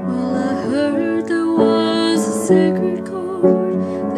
Well, I heard there was a sacred chord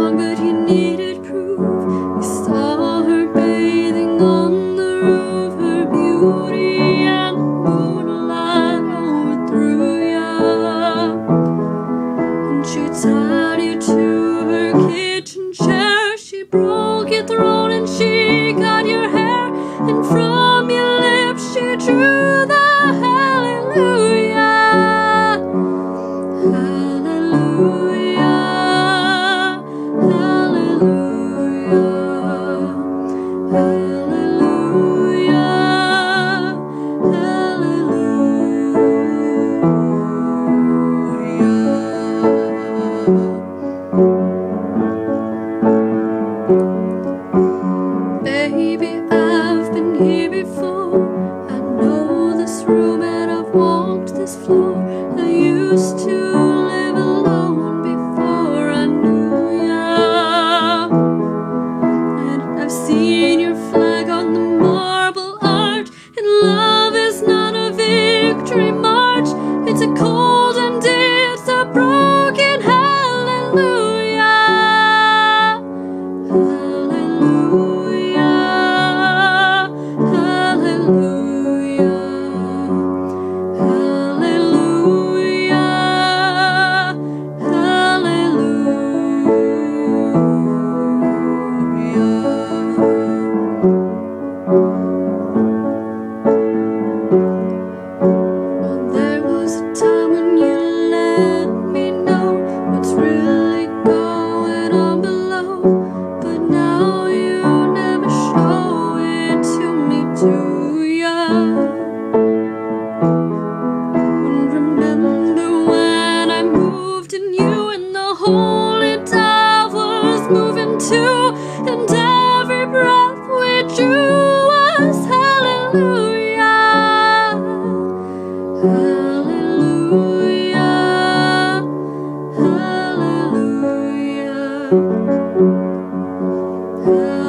don't room.